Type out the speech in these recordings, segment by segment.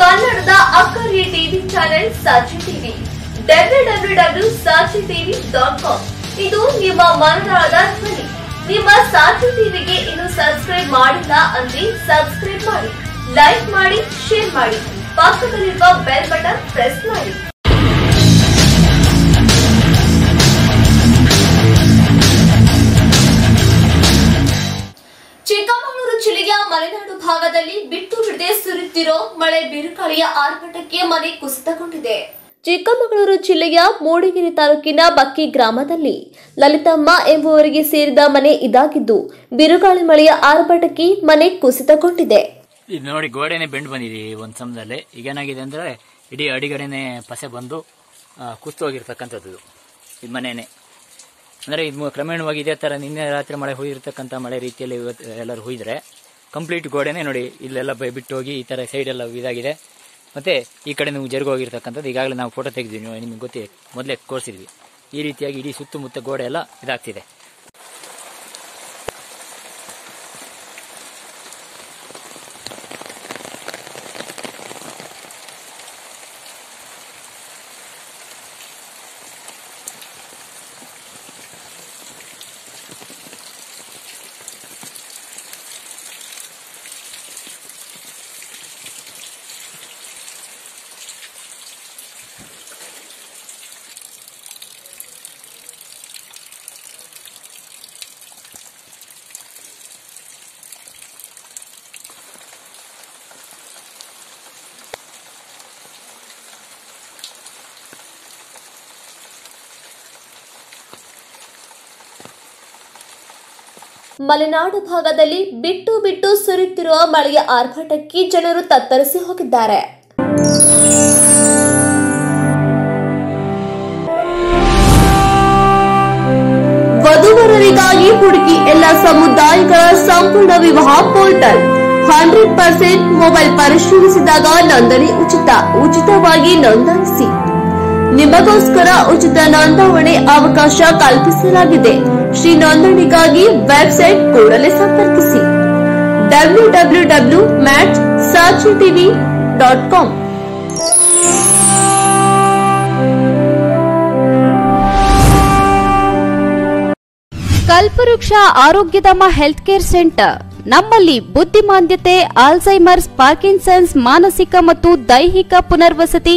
ಕನ್ನಡದ ಅಕ್ಕರಿಯ TV channel Sachi TV, W W W Sachi TV dot com. ಇದು ನಿಮ್ಮ ಮನದಾಳದ ಧ್ವನಿ. ನಿಮ್ಮ ಸಾಚಿ ಟಿವಿಗೆ ಇನ್ನು ಸಬ್ಸ್ಕ್ರೈಬ್ ಮಾಡಿಲ್ಲ ಅಂದ್ರೆ ಸಬ್ಸ್ಕ್ರೈಬ್ ಮಾಡಿ, ಲೈಕ್ ಮಾಡಿ, ಶೇರ್ ಮಾಡಿ. ಪಕ್ಕದಲ್ಲಿರುವ ಬೆಲ್ ಬಟನ್ ಪ್ರೆಸ್ ಮಾಡಿ. ಸುರಿಯುತ್ತಿರೋ ಮಳೆ ಬಿರುಗಾಳಿಯ ಆರ್ಭಟಕ್ಕೆ ಮನೆ ಕುಸಿತಗೊಂಡಿದೆ. ಚಿಕ್ಕಮಗಳೂರು ಜಿಲ್ಲೆಯ ಮೂಡಿಗೆರೆ ತಾಲೂಕಿನ ಬಕ್ಕಿ ಗ್ರಾಮದಲ್ಲಿ ಲಲಿತಮ್ಮ ಎಂಬುವರಿಗೆ ಸೇರಿದ ಮನೆ ಇದಾಗಿದ್ದು ಬಿರುಗಾಳಿ ಮಳೆಯ ಆರ್ಭಟಕ್ಕೆ ಮನೆ ಕುಸಿತಗೊಂಡಿದೆ. ಇದು ನೋಡಿ ಗೋಡೆನೆ ಬೆಂಡ್ ಬಂದಿದೆ ಒಂದು ಸಮಯದಲ್ಲಿ ಈಗ ಏನಾಗಿದೆ ಅಂದ್ರೆ ಇಡೀ ಅಡಿಗಡೆನೆ ಪಸೆ ಬಂದು ಕುಸ್ತು ಹೋಗಿರ್ತಕ್ಕಂಥದ್ದು ಇದು. ಮನೆಯೇ ಅಂದರೆ ಇದು ಕ್ರಮೇಣವಾಗಿ ಇದೇ ತರ ನಿನ್ನೆ ರಾತ್ರಿ ಮಳೆ ಹುಯ್ದಿರ್ತಕ್ಕಂಥ ಮಳೆ ರೀತಿಯಲ್ಲಿ ಇವತ್ತು ಎಲ್ಲರೂ ಹುಯ್ದ್ರೆ ಕಂಪ್ಲೀಟ್ ಗೋಡೆನೇ ನೋಡಿ, ಇಲ್ಲೆಲ್ಲ ಬೈ- ಬಿಟ್ಟು ಹೋಗಿ ಈ ತರ ಸೈಡ್ ಎಲ್ಲ ಇದಾಗಿದೆ. ಮತ್ತೆ ಈ ಕಡೆ ನೀವು ಜರುಗು ಹೋಗಿರ್ತಕ್ಕಂಥದ್ದು ಈಗಾಗಲೇ ನಾವು ಫೋಟೋ ತೆಗೆದಿದ್ದೀವಿ, ನಿಮಗೆ ನಿಮ್ಗೆ ಗೊತ್ತೇ, ಮೊದಲೇ ಕೋರ್ಸಿದ್ವಿ ಈ ರೀತಿಯಾಗಿ ಇಡೀ ಸುತ್ತಮುತ್ತ ಗೋಡೆ ಎಲ್ಲ ಇದಾಗ್ತಿದೆ. ಮಲೆನಾಡು ಭಾಗದಲ್ಲಿ ಬಿಟ್ಟು ಬಿಟ್ಟು ಸುರಿಯುತ್ತಿರುವ ಮಳೆಯ ಆರ್ಭಟಕ್ಕೆ ಜನರು ತತ್ತರಿಸಿ ಹೋಗಿದ್ದಾರೆ. ವಧುವರರಿಗಾಗಿ ಹುಡುಕಿ ಎಲ್ಲ ಸಮುದಾಯಗಳ ಸಂಪೂರ್ಣ ವಿವಾಹ ಪೋರ್ಟಲ್. ಹಂಡ್ರೆಡ್ ಪರ್ಸೆಂಟ್ ಮೊಬೈಲ್ ಪರಿಶೀಲಿಸಿದಾಗ ನೋಂದಣಿ ಉಚಿತ, ಉಚಿತವಾಗಿ ನೋಂದಾಯಿಸಿ ನಿಮಗೋಸ್ಕರ ಉಚಿತ ನೋಂದಾವಣೆ ಅವಕಾಶ ಕಲ್ಪಿಸಲಾಗಿದೆ. ಶ್ರೀ ನೋಂದಣಿಗಾಗಿ ವೆಬ್ಸೈಟ್ ಕೂಡಲೇ ಸಂಪರ್ಕಿಸಿ. W W W match Sachi TV dot com Kalpavriksha Arogyadhama health care centre. ನಮ್ಮಲ್ಲಿ ಬುದ್ಧಿಮಾಂದ್ಯತೆ ಆಲ್ಝೈಮರ್ಸ್ ಪಾರ್ಕಿನ್ಸನ್ಸ್, ಮಾನಸಿಕ ಮತ್ತು ದೈಹಿಕ ಪುನರ್ವಸತಿ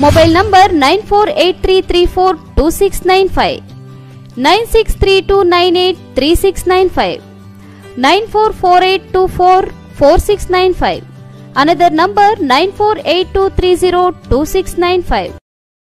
mobile number nine four eight three three four two six nine five nine six three two nine eight three six nine five nine four four eight two four four six nine five another number nine four eight two three zero two six nine five